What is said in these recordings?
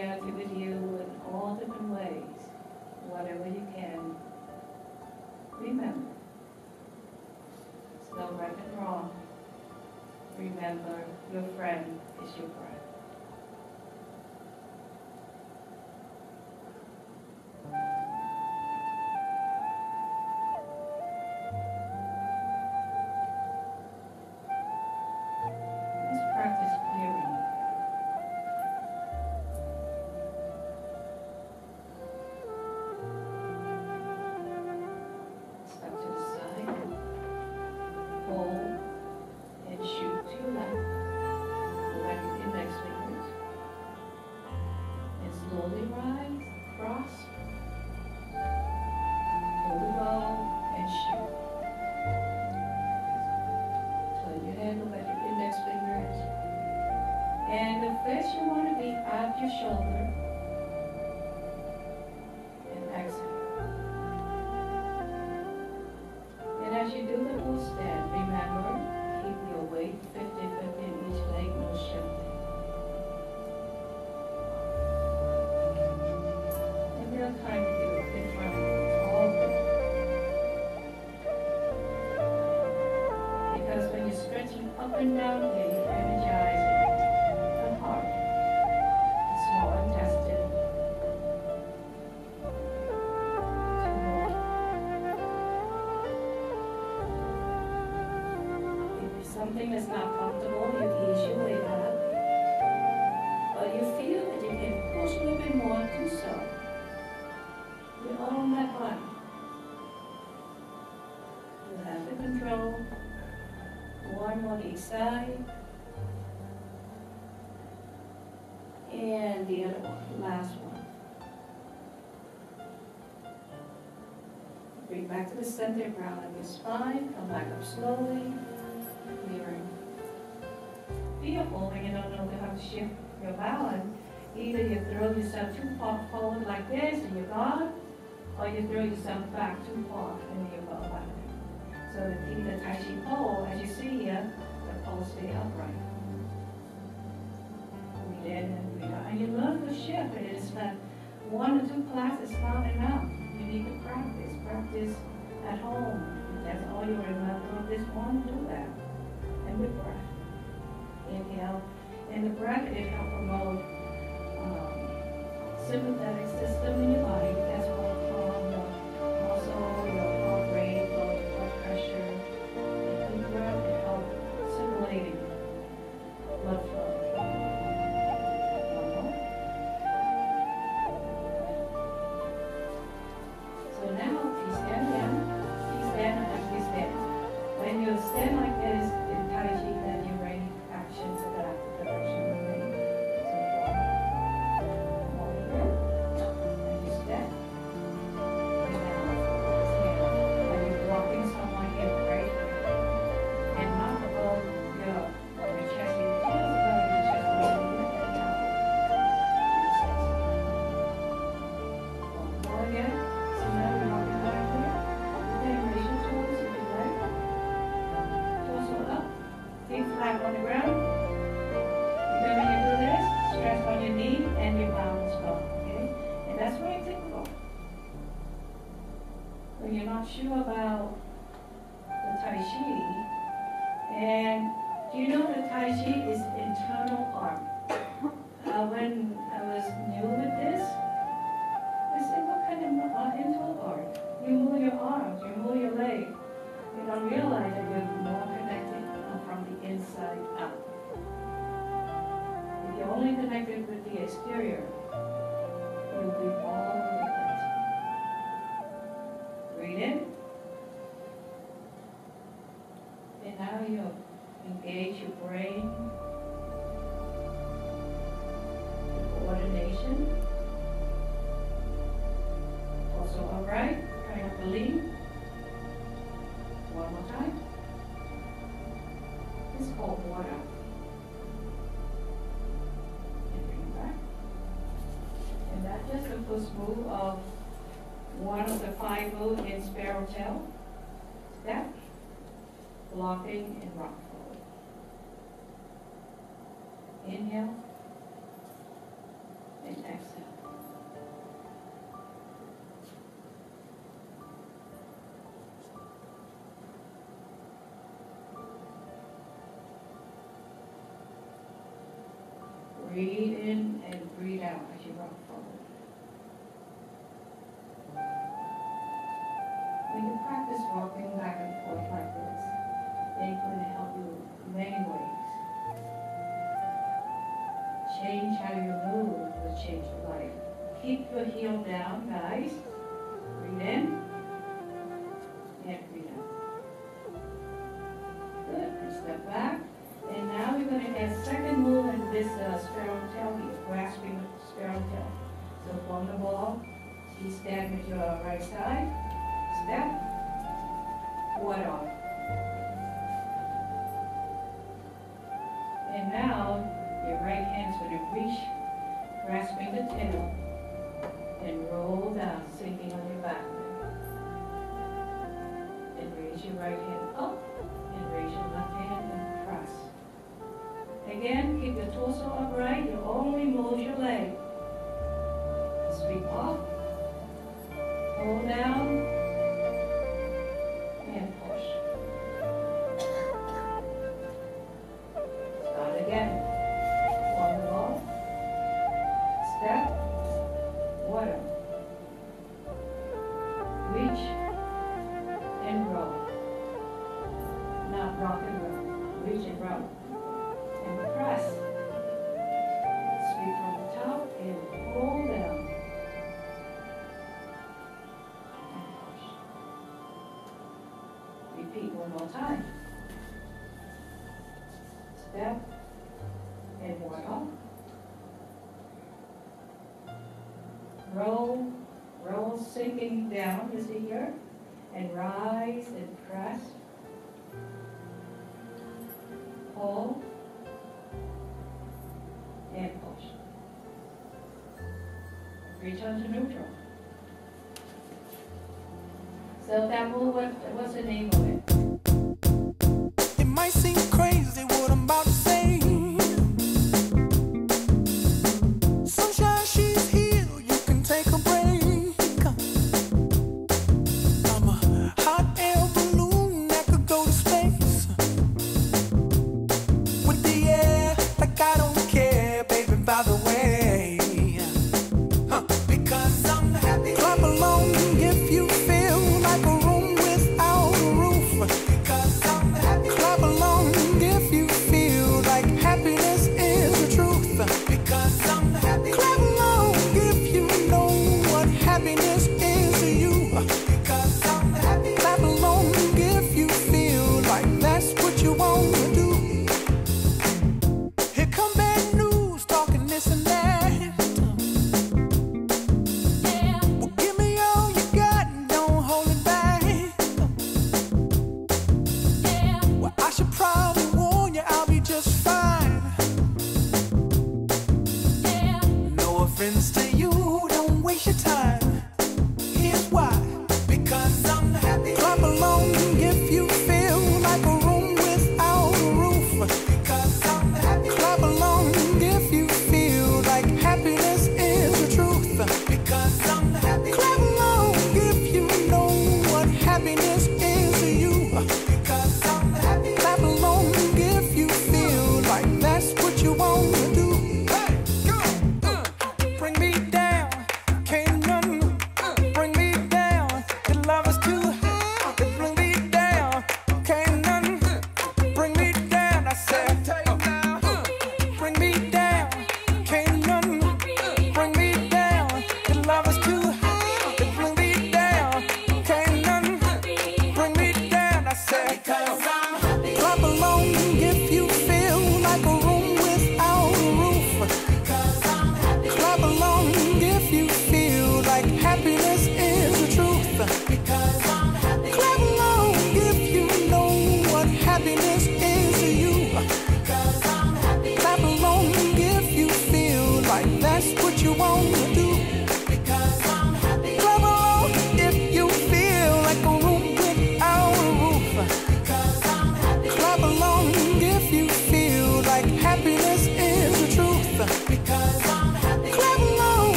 share it with you in all different ways, whatever you can remember. It's no right and wrong. Remember, your friend is your friend. At your shoulder. And exhale. And as you do the full stand, remember, keep your weight 50-50 in each leg, no shifting. And real time to do in front you, all. Because when you're stretching up and down not comfortable, you ease your way back. But you feel that you can push a little bit more, do so. You own that body. You have the control. One on each side. And the other one, last one. Bring back to the center, ground of your spine, come back up slowly. Fearful you don't know how to shift your balance. Either you throw yourself too far forward like this and you're gone, or you throw yourself back too far and you go back. So the keep the Tai Chi pole, as you see here, the pole stay upright. Breathe in and breathe out. And you learn to shift. It is that one or two classes not enough. You need to practice. Practice at home. If that's all you remember this one, do that. And with breath. Inhale. And the breath, it helps promote um, sympathetic system in your body. And do you know that Tai Chi is internal art? Uh, when I was new with this, I said, what kind of uh, internal art? You move your arms, you move your leg. You don't realize that you're more connected from the inside out. If you're only connected with the exterior, you'll be all over the place. Breathe in. And now you engage your brain, your coordination. Also not to lean. One more time. It's cold water. And bring back. And that's just the first move of one of the five moves in sparrow tail. Step, flopping and rock forward. Inhale and exhale. Breathe in and breathe out as you rock forward. back. And now we're going to add second move in this uh, sparrow tail here, grasping sparrow tail. So form the ball, you stand with your right side, step, what off, And now your right hand's going to reach, grasping the tail, and roll down, sinking on your back. And raise your right hand. Pull down and push. Start again. One more. Step. One. step and voila. Roll, roll sinking down, you see here, and rise and press. Pull and push. Return to neutral. So that movement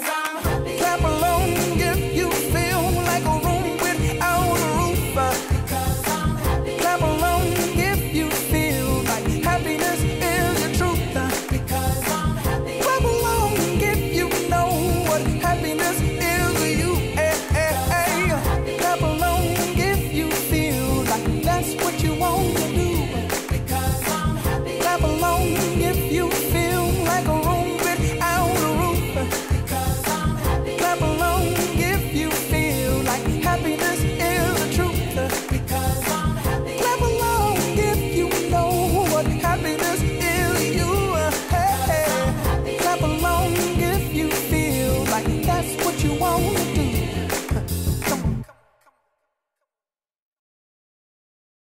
go.